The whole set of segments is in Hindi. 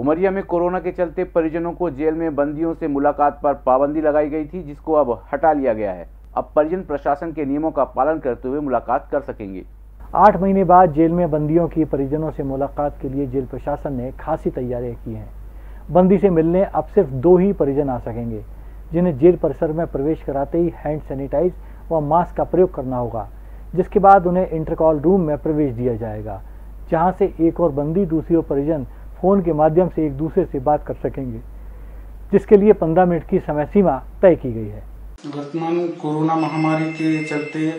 उमरिया में कोरोना के चलते परिजनों को जेल में बंदियों से मुलाकात पर पाबंदी लगाई गई थी, जिसको अब हटा लिया गया है। अब परिजन प्रशासन के नियमों का पालन करते हुए मुलाकात कर सकेंगे। आठ महीने बाद जेल में बंदियों की परिजनों से मुलाकात के लिए जेल प्रशासन ने खासी तैयारियाँ की हैं। बंदी से मिलने अब सिर्फ़ दो ही परिजन आ सकेंगे, जिन्हें जेल परिसर में प्रवेश कराते ही हैंड सैनिटाइज व मास्क का प्रयोग करना होगा, जिसके बाद उन्हें इंटरकॉल रूम में प्रवेश दिया जाएगा, जहाँ से एक और बंदी दूसरी और परिजन फ़ोन के माध्यम से एक दूसरे से बात कर सकेंगे, जिसके लिए 15 मिनट की समय सीमा तय की गई है। वर्तमान कोरोना महामारी के चलते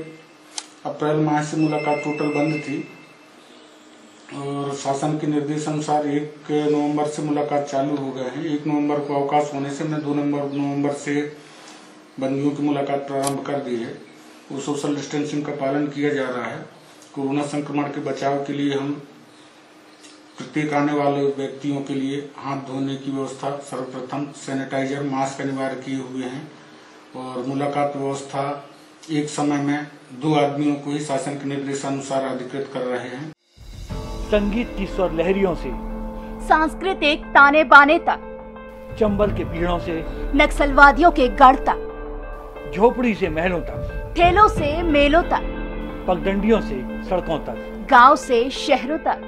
अप्रैल माह से मुलाकात टोटल बंद थी और शासन के निर्देश अनुसार एक नवंबर से मुलाकात चालू हो गए हैं। एक नवंबर को अवकाश होने से मैं दो नंबर नवंबर से बंदियों की मुलाकात प्रारंभ कर दी है। और सोशल डिस्टेंसिंग का पालन किया जा रहा है। कोरोना संक्रमण के बचाव के लिए हम प्रत्येक आने वाले व्यक्तियों के लिए हाथ धोने की व्यवस्था सर्वप्रथम सैनिटाइजर मास्क अनिवार्य किए हुए हैं और मुलाकात व्यवस्था एक समय में दो आदमियों को ही शासन के निर्देशानुसार अधिकृत कर रहे हैं। संगीत की स्वर लहरियों से सांस्कृतिक ताने बाने तक चंबल के पीड़ों से नक्सलवादियों के गढ़ तक झोपड़ी से महलों तक ठेलों से मेलों तक पगडंडियों से सड़कों तक। गाँव से शहरों तक।